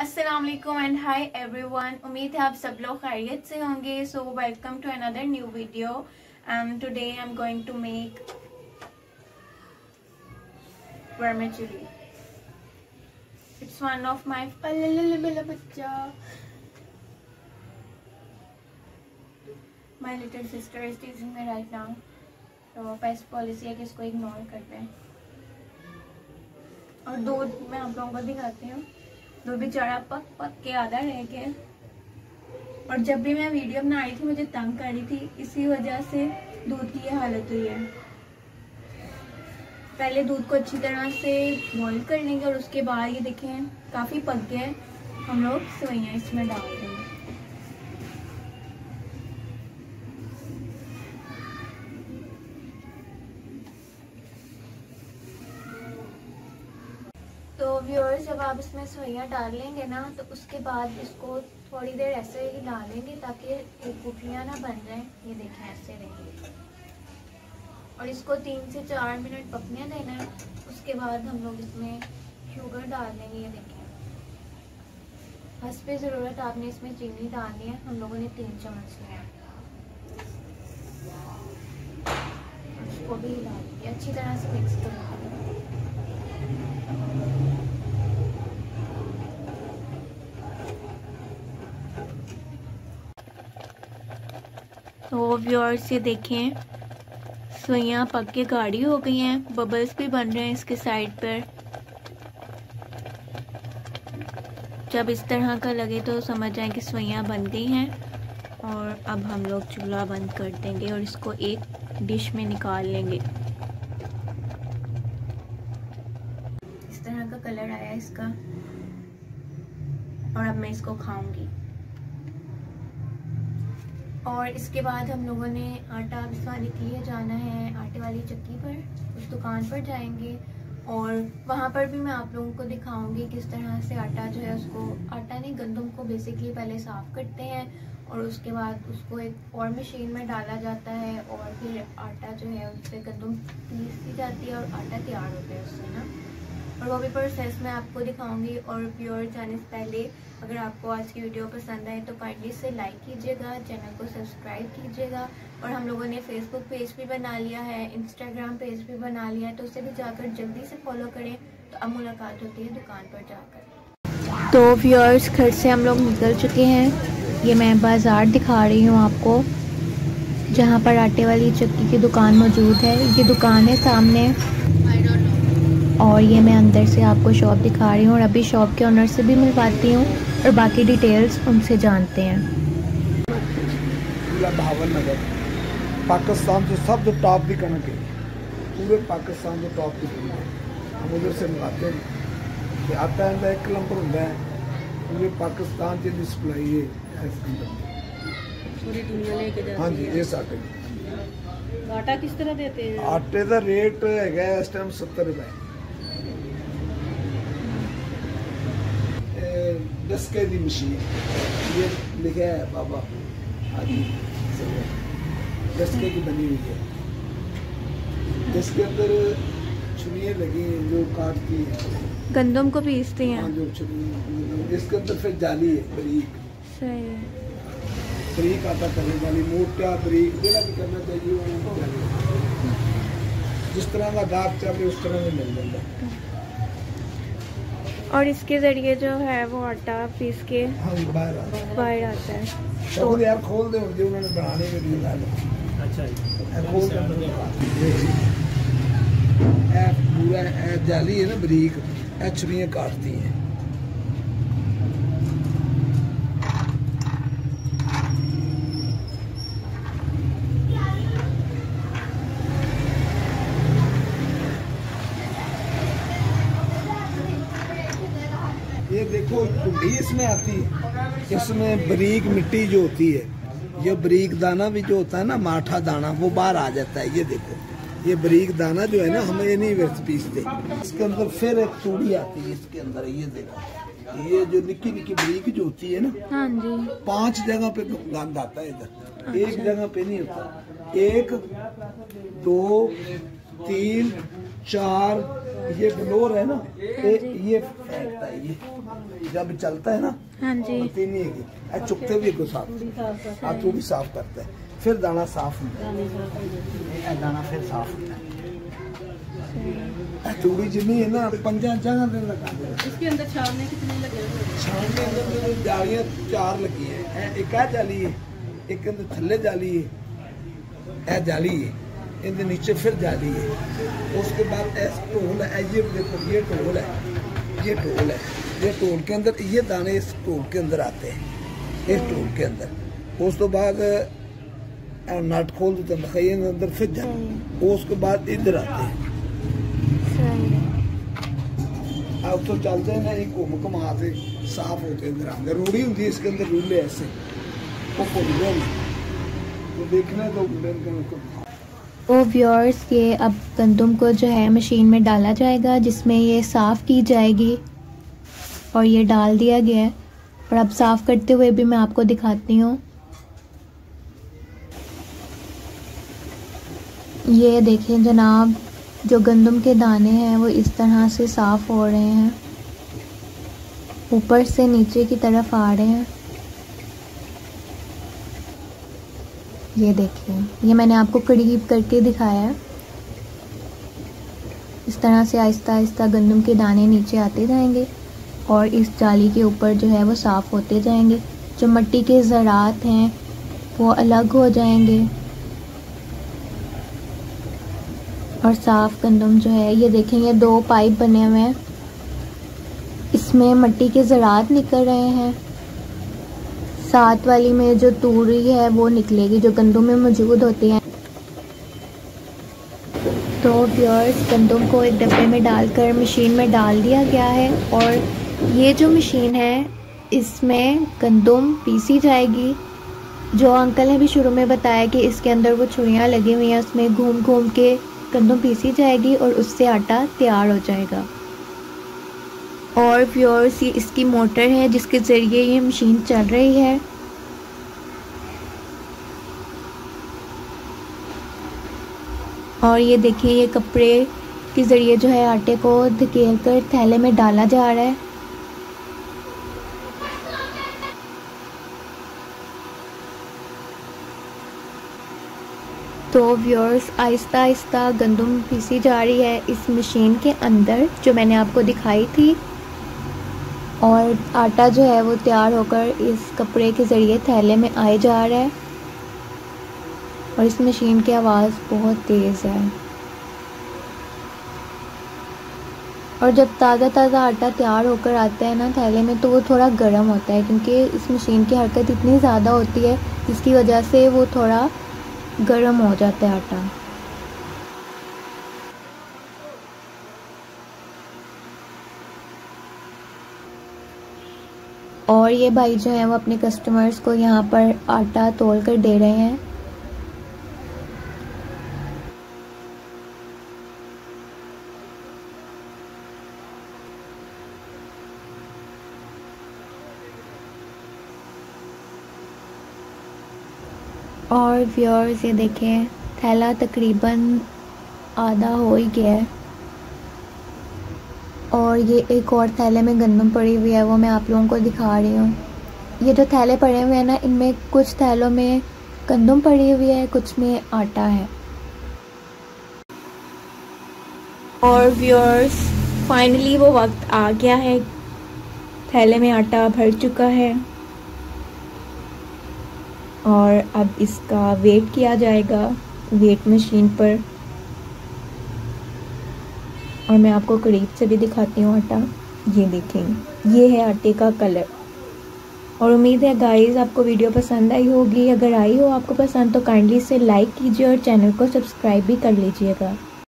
वालेकुम and hi everyone उम्मीद है आप सब लोग खैरियत से होंगे। So welcome to another new video and today I am going to make vermicelli. It's one of my मेरा बच्चा my little sister is teasing me right now. तो बेस्ट पॉलिसी है कि इसको इग्नोर कर दें। और दूध मैं आप लोगों को दिखाती हूँ। दूध बेचारा पक पक के आधा रह गया। और जब भी मैं वीडियो बना रही थी, मुझे तंग कर रही थी, इसी वजह से दूध की ये हालत हुई है। पहले दूध को अच्छी तरह से बॉईल कर लेंगे और उसके बाद ये देखें, काफ़ी पक गया है। हम लोग सोइयाँ इसमें डाल देंगे तो व्यूअर्स जब आप इसमें सोइयाँ डाल लेंगे ना तो उसके बाद इसको थोड़ी देर ऐसे ही डालेंगे ताकि गुठलियाँ ना बन जाएँ। ये देखें, ऐसे रहेंगे और इसको तीन से चार मिनट पकने देना है। उसके बाद हम लोग इसमें शुगर डाल देंगे ये देखें। हंस पे ज़रूरत आपने इसमें चीनी डालनी है। हम लोगों ने तीन चम्मच लिया उसको भी डाल अच्छी तरह से मिक्स कर। तो व्यूअर्स ये देखें। सुइयाँ पक के गाढ़ी हो गई हैं। बबल्स भी बन रहे हैं इसके साइड पर। जब इस तरह का लगे तो समझ जाए कि सुइयाँ बन गई हैं। और अब हम लोग चूल्हा बंद कर देंगे और इसको एक डिश में निकाल लेंगे। इस तरह का कलर आया इसका। और अब मैं इसको खाऊँगी। और इसके बाद हम लोगों ने आटा पिसवाने के लिए जाना है आटे वाली चक्की पर, उस दुकान पर जाएँगे और वहाँ पर भी मैं आप लोगों को दिखाऊँगी किस तरह से आटा जो है उसको, आटा नहीं, गंदम को बेसिकली पहले साफ़ करते हैं और उसके बाद उसको एक और मशीन में डाला जाता है और फिर आटा जो है उससे गंदम पीस दी जाती है और आटा तैयार होता है उससे ना। और वो भी प्रोसेस मैं आपको दिखाऊँगी और प्योर जाने से पहले। अगर आपको आज की वीडियो पसंद आए तो काइंडली से लाइक कीजिएगा चैनल को सब्सक्राइब कीजिएगा और हम लोगों ने फेसबुक पेज भी बना लिया है इंस्टाग्राम पेज भी बना लिया है तो उसे भी जाकर जल्दी से फॉलो करें। तो अब मुलाकात होती है दुकान पर जाकर। तो व्यूअर्स घर से हम लोग निकल चुके हैं। ये मैं बाज़ार दिखा रही हूँ आपको, जहाँ पर आटे वाली चक्की की दुकान मौजूद है। ये दुकान है सामने। और ये मैं अंदर से आपको शॉप दिखा रही हूँ और अभी शॉप के ओनर से भी मिलवाती हूँ और बाकी डिटेल्स उनसे जानते हैं। भावन नगर पाकिस्तान से सब जो टॉप की कणक है पूरे पाकिस्तान जो टॉप की कणक है हम उधर से मंगाते हैं। कि आता है एक नंबर होता है पूरे पाकिस्तान की डिस्प्लाई है इस दुनिया हाँ जी ये आटे आटा किस तरह देते हैं? आटे का रेट है इस टाइम सत्तर रुपए। डस्के की मशीन ये लिखा है बाबा आदि डस्के की बनी हुई है जिसके अंदर छुरियाँ लगी हैं जो काटती हैं गंदम को पीसते हैं हाँ, जो इसके अंदर फिर जाली है बरीक सही है बरीक आटा करने वाली मोटा बरीक जेड़ा भी करना चाहिए वो जिस तरह का दाग चाहे उस तरह में मिल जाता है और इसके ज़रिए जो है वो आटा पीस के हाँ, बाहर आता है। तो, तो यार खोल दे और उन्होंने बनाने के लिए ला अच्छा पूरा जाली है ना बरीक। छुरियाँ काटती है। ये देखो कुंडी इसमें आती है। इसमें बरीक मिट्टी जो होती है ये बरीक दाना भी जो होता है ना माठा दाना वो बाहर आ जाता है। ये देखो ये बरीक दाना जो है ना हम ये नहीं व्यर्थ पीसते इसके अंदर फिर एक चूड़ी आती है इसके अंदर ये देखो। ये जो निक्की निक्की बरीक जो होती है ना हाँ जी। पाँच जगह पे गंद आता है इधर। एक जगह पे नहीं होता। एक दो तीन चार ये ग्लोर है ना हाँ ये ये फैलता है ये। जब चलता है ना हाँ जी। तीनी की चुपते भी को साफ़ आँखों भी साफ़ करता है। फिर दाना साफ़ होता है। दाना फिर साफ़ होता है। चूड़ी जिन्नी है ना पंजा जगह दिन लगा इसके अंदर छावनी कितनी लगी छावनी अंदर मेरी जालियाँ चार लगी है। एक है जाली है एक अंदर थले जाली है। जाली है। इनके नीचे फिर जा रही है उसके बाद एस ढोल है ये देखो ये ढोल है ये ढोल है। ये ढोल के अंदर ये दाने इस ढोल के अंदर आते हैं इस ढोल के अंदर। उस तो बाद नट खोल देते हैं अंदर फिर जा उसके बाद इधर आते हैं। उतो चलते हैं ना घूम घुमा के साफ़ होते अंदर आते रूढ़ी होंगी इसके अंदर रूले ऐसे। वो खुल गए तो देखना तो तो व्यूअर्स ये अब गंदम को जो है मशीन में डाला जाएगा, जिसमें ये साफ़ की जाएगी और ये डाल दिया गया है। और अब साफ़ करते हुए भी मैं आपको दिखाती हूँ। ये देखें जनाब, जो गंदम के दाने हैं, वो इस तरह से साफ़ हो रहे हैं। ऊपर से नीचे की तरफ़ आ रहे हैं। ये देखिए, ये मैंने आपको करीब करके दिखाया है। इस तरह से आहिस्ता आहिस्ता गंदम के दाने नीचे आते जाएँगे और इस जाली के ऊपर जो है वो साफ़ होते जाएँगे। जो मिट्टी के ज़रात हैं, वो अलग हो जाएँगे। और साफ़ गंदम जो है, ये देखें, ये दो पाइप बने हुए हैं। इसमें मिट्टी के ज़रात निकल रहे हैं। साथ वाली में जो तूरी है वो निकलेगी, जो गंदों में मौजूद होती हैं। तो प्योर्स गंदों को एक डब्बे में डालकर मशीन में डाल दिया गया है और ये जो मशीन है, इसमें गंदम पीसी जाएगी। जो अंकल ने भी शुरू में बताया कि इसके अंदर वो छुरियाँ लगी हुई हैं, उसमें घूम घूम के गंदम पीसी जाएगी और उससे आटा तैयार हो जाएगा। और व्यूअर्स ये इसकी मोटर है जिसके ज़रिए ये मशीन चल रही है। और ये देखिए, ये कपड़े के ज़रिए जो है आटे को धकेल कर थैले में डाला जा रहा है। तो व्यूअर्स आहिस्ता आहिस्ता गंदम पीसी जा रही है इस मशीन के अंदर, जो मैंने आपको दिखाई थी। और आटा जो है वो तैयार होकर इस कपड़े के ज़रिए थैले में आए जा रहा है। और इस मशीन की आवाज़ बहुत तेज़ है। और जब ताज़ा ताज़ा आटा तैयार होकर आता है ना थैले में तो वो थोड़ा गर्म होता है, क्योंकि इस मशीन की हरकत इतनी ज़्यादा होती है, जिसकी वजह से वो थोड़ा गर्म हो जाता है आटा। और ये भाई जो है वो अपने कस्टमर्स को यहाँ पर आटा तोल कर दे रहे हैं। और व्यूअर्स ये देखें, थैला तकरीबन आधा हो ही गया है। और ये एक और थैले में गंदम पड़ी हुई है, वो मैं आप लोगों को दिखा रही हूँ। ये जो थैले पड़े हुए हैं ना, इनमें कुछ थैलों में गंदम पड़ी हुई है, कुछ में आटा है। और व्यूअर्स फाइनली वो वक्त आ गया है। थैले में आटा भर चुका है। और अब इसका वेट किया जाएगा वेट मशीन पर। और मैं आपको करीब से भी दिखाती हूँ आटा। ये देखें, ये है आटे का कलर। और उम्मीद है गाइस आपको वीडियो पसंद आई होगी। अगर आई हो आपको पसंद तो काइंडली इसे लाइक कीजिए और चैनल को सब्सक्राइब भी कर लीजिएगा।